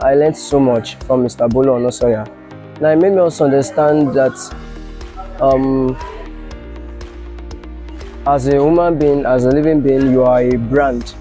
I learned so much from Mr. Bolo Onosoya. Now it made me also understand that um, as a human being, as a living being, you are a brand.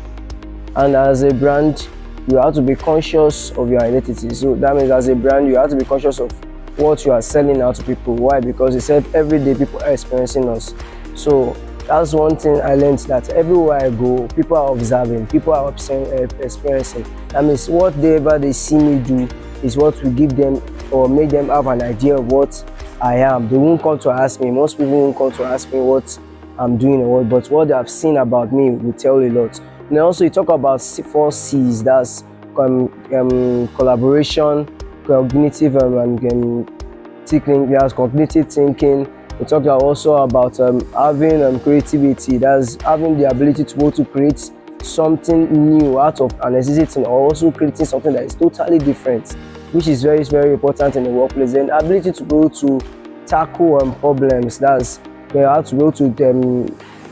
And as a brand, you have to be conscious of your identity. So that means as a brand, you have to be conscious of what you are selling out to people. Why? Because he said every day people are experiencing us. So that's one thing I learned that everywhere I go, people are observing, people are eh, experiencing. That means whatever they see me do is what will give them or make them have an idea of what I am. They won't come to ask me. Most people won't come to ask me what I'm doing or what, but what they have seen about me will tell a lot. And also you talk about four C's, that's um, um, collaboration, cognitive um, and um, thinking, that's cognitive thinking. We talked also about um, having um, creativity, that's having the ability to go to create something new out of an existing or also creating something that is totally different, which is very, very important in the workplace. and ability to go to tackle um, problems, that's you know, how to go to um,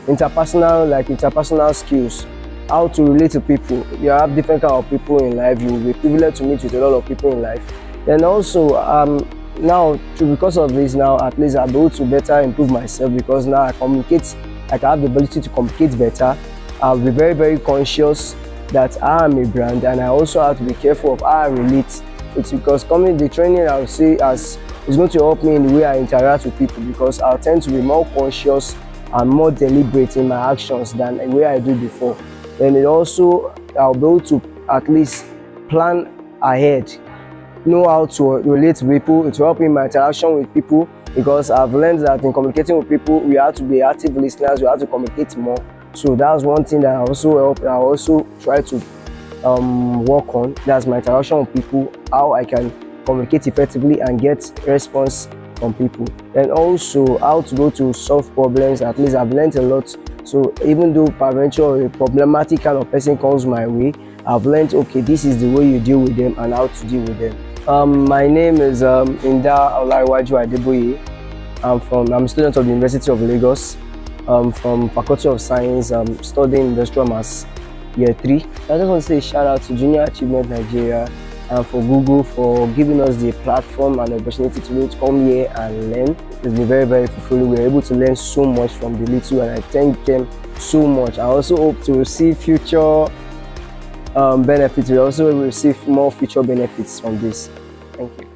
interpersonal, like interpersonal skills, how to relate to people. You have different kind of people in life. You will be privileged to meet with a lot of people in life. Then also, um, now because of this, now at least I'm able to better improve myself because now I communicate. I have the ability to communicate better. I'll be very very conscious that I am a brand, and I also have to be careful of how I relate. It's because coming the training I would say as is going to help me in the way I interact with people because I'll tend to be more conscious and more deliberate in my actions than the way I do before. And it also I'll be able to at least plan ahead, know how to relate to people, to help in my interaction with people because I've learned that in communicating with people, we have to be active listeners, we have to communicate more. So that's one thing that I also help, I also try to um, work on. That's my interaction with people, how I can communicate effectively and get response from people and also how to go to solve problems at least i've learned a lot so even though peradventure a problematic kind of person comes my way i've learned okay this is the way you deal with them and how to deal with them um, my name is um, Ndah Olariwaju Adeboye. I'm from I'm a student of the University of Lagos from Faculty of Science um, studying industrial maths year 3. I just want to say shout out to Junior Achievement Nigeria and for Google for giving us the platform and opportunity to come here and learn. It's been very, very fulfilling. We are able to learn so much from the little and I thank them so much. I also hope to see future um, benefits. We also receive more future benefits from this. Thank you.